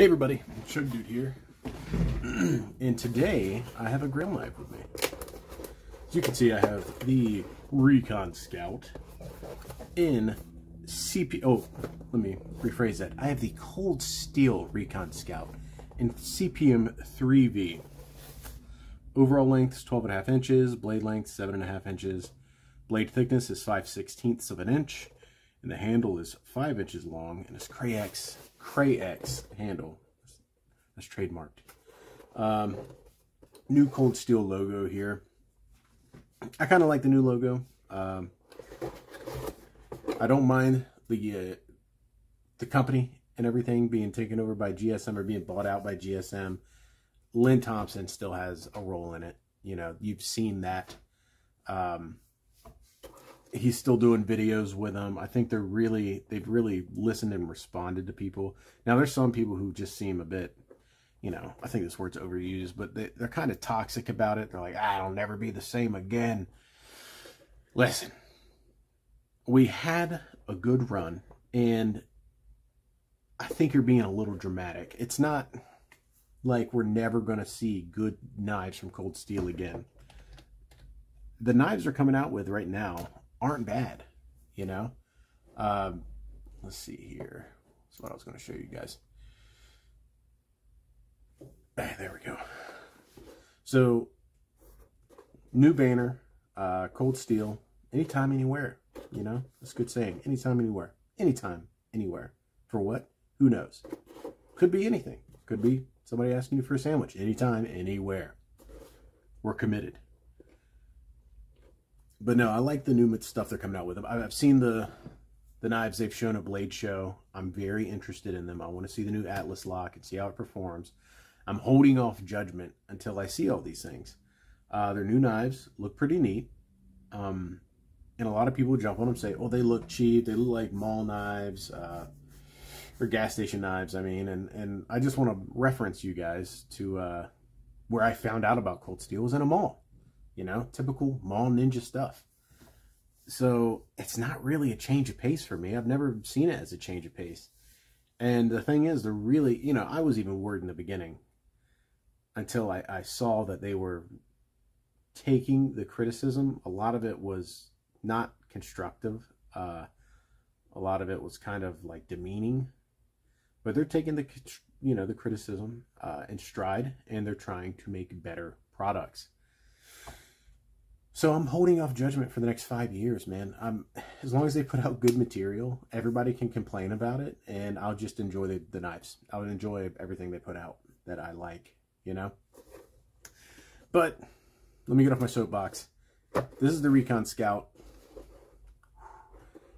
Hey everybody, Chug Dude here. and today I have a grail knife with me. As you can see, I have the Recon Scout in CP. Oh, let me rephrase that. I have the Cold Steel Recon Scout in CPM 3V. Overall length is 12 and a half inches, blade length seven and a half inches, blade thickness is 5 sixteenths of an inch, and the handle is 5 inches long, and it's Kray-Ex, Kray-Ex handle. That's trademarked. Um, new Cold Steel logo here. I kind of like the new logo. Um, I don't mind the uh, the company and everything being taken over by GSM or being bought out by GSM. Lynn Thompson still has a role in it. You know, you've seen that. Um, he's still doing videos with them. I think they're really, they've really listened and responded to people. Now, there's some people who just seem a bit, you know, I think this word's overused, but they, they're kind of toxic about it. They're like, ah, it'll never be the same again. Listen, we had a good run, and I think you're being a little dramatic. It's not like we're never going to see good knives from Cold Steel again. The knives they're coming out with right now aren't bad, you know? Um, let's see here. That's what I was going to show you guys. There we go. So, new banner, uh, Cold Steel, anytime, anywhere, you know? That's a good saying. Anytime, anywhere. Anytime, anywhere. For what? Who knows? Could be anything. Could be somebody asking you for a sandwich. Anytime, anywhere. We're committed. But no, I like the new stuff they're coming out with. I've seen the the knives they've shown at Blade Show. I'm very interested in them. I want to see the new Atlas lock and see how it performs. I'm holding off judgment until I see all these things. Uh, their new knives look pretty neat. Um, and a lot of people jump on them and say, oh, they look cheap. They look like mall knives uh, or gas station knives, I mean. And, and I just want to reference you guys to uh, where I found out about Cold Steel was in a mall. You know, typical mall ninja stuff. So it's not really a change of pace for me. I've never seen it as a change of pace. And the thing is, they're really, you know, I was even worried in the beginning until I, I saw that they were taking the criticism. A lot of it was not constructive. Uh, a lot of it was kind of like demeaning. But they're taking the, you know, the criticism uh, in stride, and they're trying to make better products. So I'm holding off judgment for the next five years, man. I'm as long as they put out good material, everybody can complain about it, and I'll just enjoy the, the knives. I'll enjoy everything they put out that I like, you know. But let me get off my soapbox. This is the Recon Scout,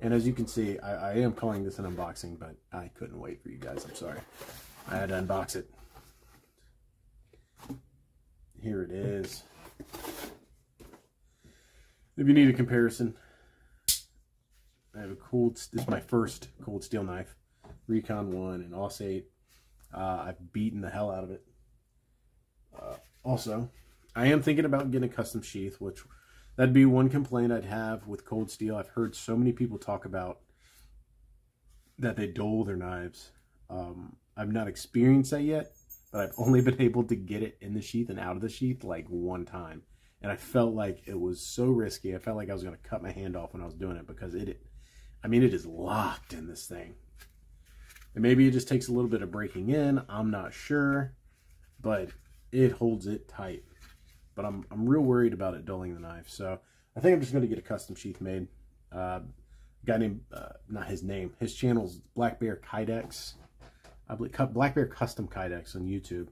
and as you can see, I, I am calling this an unboxing, but I couldn't wait for you guys. I'm sorry. I had to unbox it. Here it is. If you need a comparison, I have a cold, this is my first cold steel knife, Recon 1 and Aus-8. Uh, I've beaten the hell out of it. Uh, also, I am thinking about getting a custom sheath, which that'd be one complaint I'd have with cold steel. I've heard so many people talk about that they dull their knives. Um, I've not experienced that yet, but I've only been able to get it in the sheath and out of the sheath like one time and I felt like it was so risky. I felt like I was going to cut my hand off when I was doing it because it, I mean, it is locked in this thing. And maybe it just takes a little bit of breaking in. I'm not sure, but it holds it tight. But I'm, I'm real worried about it dulling the knife. So I think I'm just going to get a custom sheath made. Uh, guy named, uh, not his name, his channel's Black Bear Kydex. I believe Black Bear Custom Kydex on YouTube.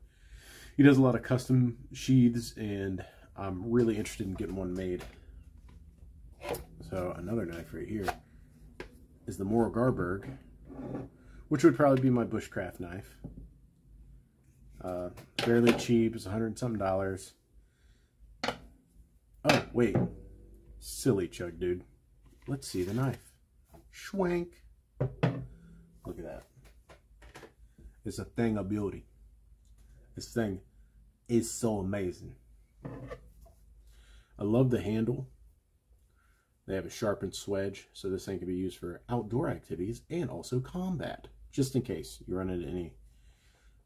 He does a lot of custom sheaths and I'm really interested in getting one made. So another knife right here is the Mora Garberg, which would probably be my bushcraft knife. Uh, fairly cheap, it's a hundred something dollars. Oh, wait. Silly chug, dude. Let's see the knife. Schwank. Look at that. It's a thing of beauty. This thing is so amazing. I love the handle. They have a sharpened swedge, so this thing can be used for outdoor activities and also combat, just in case you run into any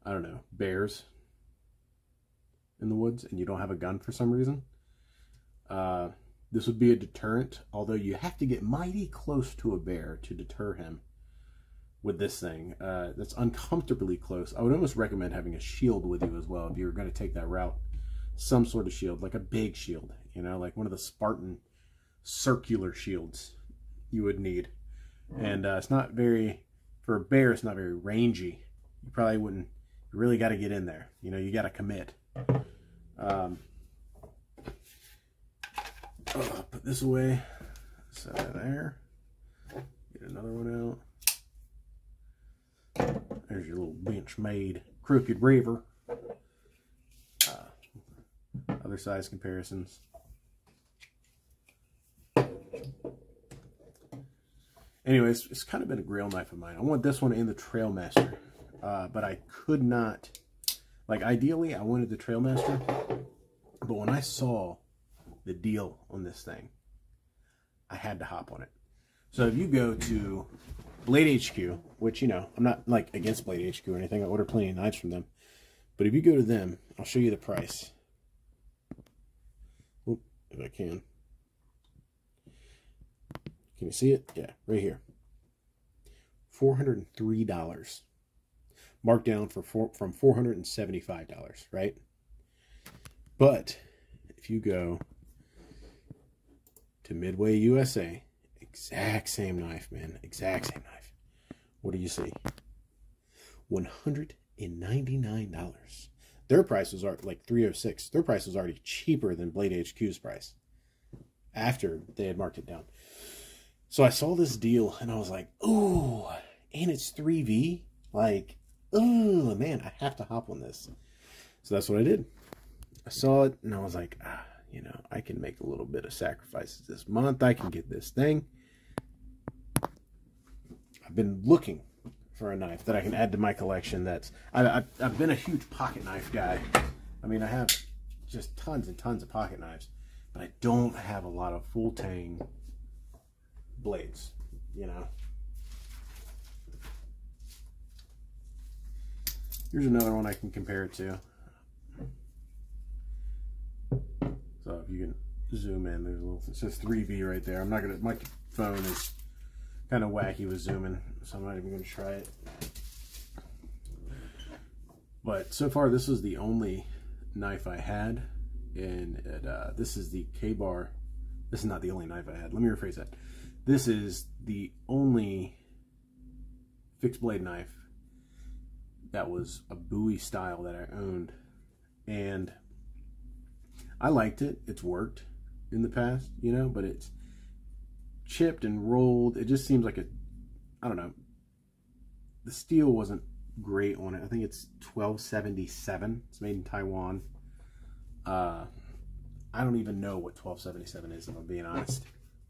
I don't know, bears in the woods and you don't have a gun for some reason, uh, this would be a deterrent, although you have to get mighty close to a bear to deter him with this thing. Uh, that's uncomfortably close. I would almost recommend having a shield with you as well if you're going to take that route. Some sort of shield, like a big shield, you know, like one of the Spartan circular shields you would need. And uh, it's not very, for a bear, it's not very rangy. You probably wouldn't, you really got to get in there. You know, you got to commit. Um, oh, put this away. Set that there. Get another one out. There's your little bench made crooked river. Other size comparisons. Anyways, it's kind of been a grail knife of mine. I want this one in the Trailmaster, uh, but I could not like ideally, I wanted the Trailmaster, but when I saw the deal on this thing, I had to hop on it. So if you go to Blade HQ, which you know I'm not like against Blade HQ or anything, I order plenty of knives from them, but if you go to them, I'll show you the price. If I can. Can you see it? Yeah, right here. $403 marked down for four, from $475, right? But if you go to Midway USA, exact same knife, man, exact same knife. What do you see? $199. Their price was like 306. Their price was already cheaper than Blade HQ's price after they had marked it down. So I saw this deal and I was like, "Ooh, and it's 3V. Like oh man, I have to hop on this. So that's what I did. I saw it and I was like, ah, you know, I can make a little bit of sacrifices this month. I can get this thing. I've been looking for a knife that I can add to my collection. That's I, have been a huge pocket knife guy. I mean, I have just tons and tons of pocket knives, but I don't have a lot of full tang blades. You know, Here's another one I can compare it to. So if you can zoom in, there's a little, it says 3V right there. I'm not gonna, my phone is kind of wacky with zooming, so I'm not even gonna try it. But so far, this is the only knife I had, and it, uh, this is the Ka-Bar. This is not the only knife I had. Let me rephrase that. This is the only fixed blade knife that was a Bowie style that I owned. And I liked it. It's worked in the past, you know, but it's chipped and rolled. It just seems like a, I don't know. The steel wasn't great on it. I think it's 1277. It's made in Taiwan. Uh, I don't even know what 1277 is, if I'm being honest.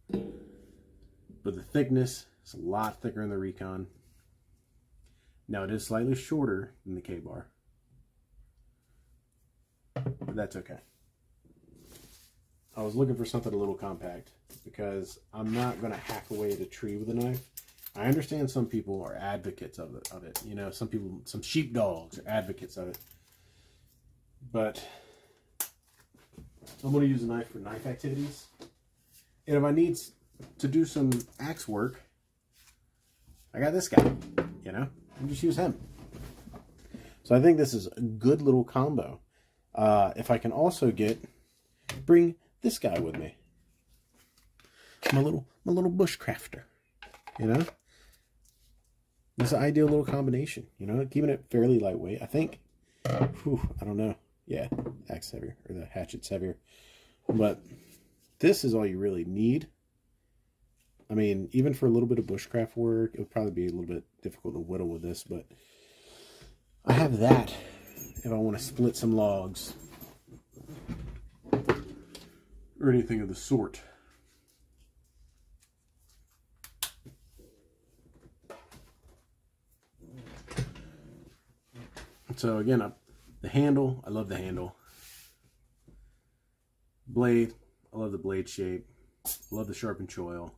But the thickness is a lot thicker in the Recon. Now it is slightly shorter than the Ka-Bar. But that's okay. I was looking for something a little compact because I'm not going to hack away at a tree with a knife. I understand some people are advocates of it, of it. You know, some people, some sheepdogs are advocates of it. But I'm going to use a knife for knife activities. And if I need to do some axe work, I got this guy, you know? and just use him. So I think this is a good little combo. Uh, if I can also get, bring this guy with me. My little, my little bushcrafter, you know? This ideal little combination, you know, keeping it fairly lightweight. I think, whew, I don't know. Yeah, axe heavier, or the hatchet's heavier. But this is all you really need. I mean, even for a little bit of bushcraft work, it would probably be a little bit difficult to whittle with this, but I have that if I want to split some logs or anything of the sort. So again, I, the handle, I love the handle. Blade, I love the blade shape. I love the sharpened choil.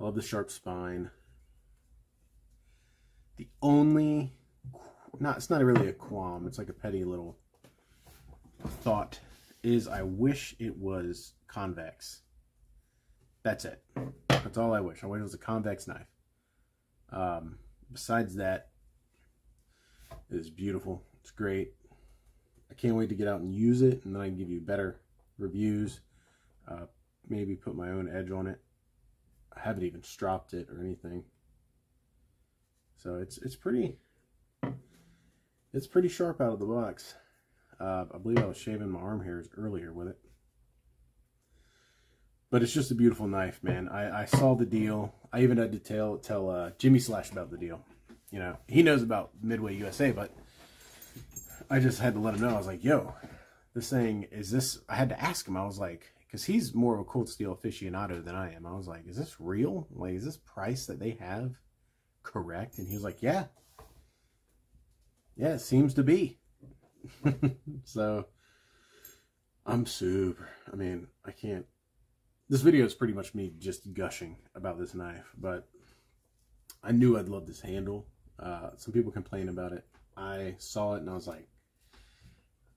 Love the sharp spine. The only not it's not really a qualm. It's like a petty little thought. Is I wish it was convex. That's it. That's all I wish. I wish it was a convex knife. Um, besides that, it is beautiful. It's great. I can't wait to get out and use it, and then I can give you better reviews. Uh, maybe put my own edge on it. I haven't even stropped it or anything. So it's it's pretty it's pretty sharp out of the box. Uh, I believe I was shaving my arm hairs earlier with it. But it's just a beautiful knife, man. I, I saw the deal. I even had to tell tell uh, Jimmy Slash about the deal. You know, he knows about Midway USA, but I just had to let him know. I was like, yo, this thing, is this, I had to ask him. I was like, because he's more of a cold steel aficionado than I am. I was like, is this real? Like, is this price that they have correct? And he was like, yeah. Yeah, it seems to be. so, I'm super. I mean, I can't. This video is pretty much me just gushing about this knife, but I knew I'd love this handle. Uh, some people complain about it. I saw it and I was like,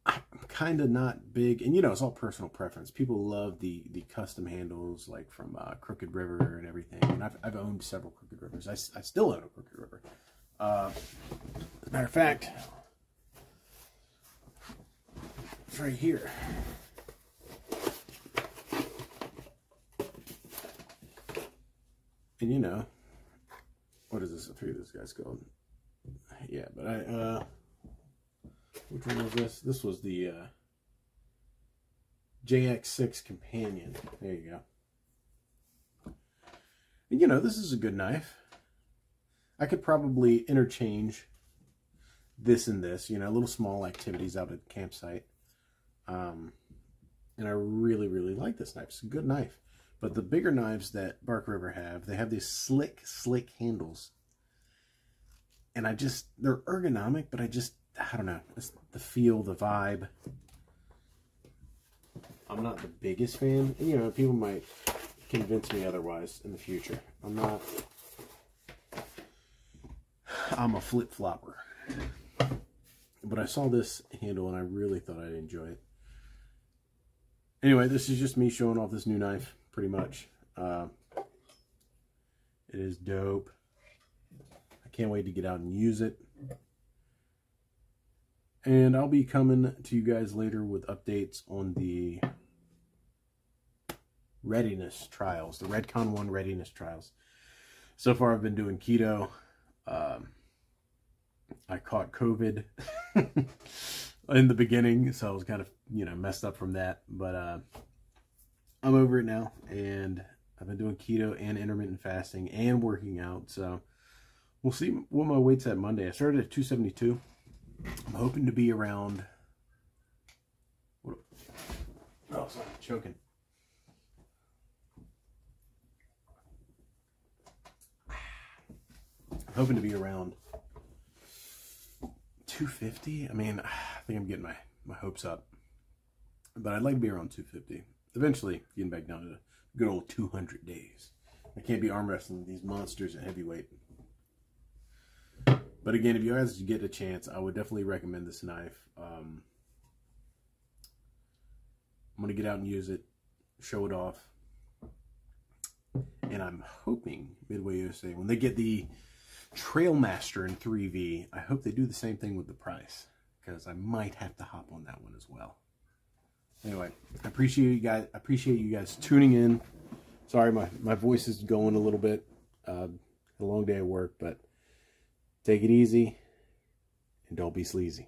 I'm kind of not big, and you know, it's all personal preference. People love the the custom handles, like from uh, Crooked River and everything. And I've, I've owned several Crooked Rivers. I, I still own a Crooked River. Uh, as a matter of fact, right here. And you know, what is this? I forget this guy's called. Yeah, but I, uh, which one was this? This was the uh, JX6 Companion. There you go. And you know, this is a good knife. I could probably interchange this and this, you know, little small activities out at campsite. Um, and I really, really like this knife. It's a good knife. But the bigger knives that Bark River have, they have these slick, slick handles. And I just, they're ergonomic, but I just, I don't know, it's the feel, the vibe. I'm not the biggest fan. You know, people might convince me otherwise in the future. I'm not, I'm a flip-flopper. But I saw this handle and I really thought I'd enjoy it. Anyway, this is just me showing off this new knife, pretty much. Uh, it is dope. I can't wait to get out and use it. And I'll be coming to you guys later with updates on the readiness trials, the Redcon 1 readiness trials. So far, I've been doing keto. Um, I caught COVID in the beginning, so I was kind of, you know, messed up from that. But uh, I'm over it now, and I've been doing keto and intermittent fasting and working out. So we'll see what my weight's at Monday. I started at 272. I'm hoping to be around. Oh, sorry, choking. I'm hoping to be around 250. I mean, I think I'm getting my, my hopes up. But I'd like to be around 250. Eventually, getting back down to good old 200 days. I can't be arm wrestling these monsters at heavyweight. But again, if you guys get a chance, I would definitely recommend this knife. Um, I'm going to get out and use it, show it off. And I'm hoping Midway USA, when they get the Trailmaster in 3V, I hope they do the same thing with the price. Because I might have to hop on that one as well. Anyway, I appreciate you guys. I appreciate you guys tuning in. Sorry, my, my voice is going a little bit. Uh, a long day at work, but Take it easy and don't be sleazy.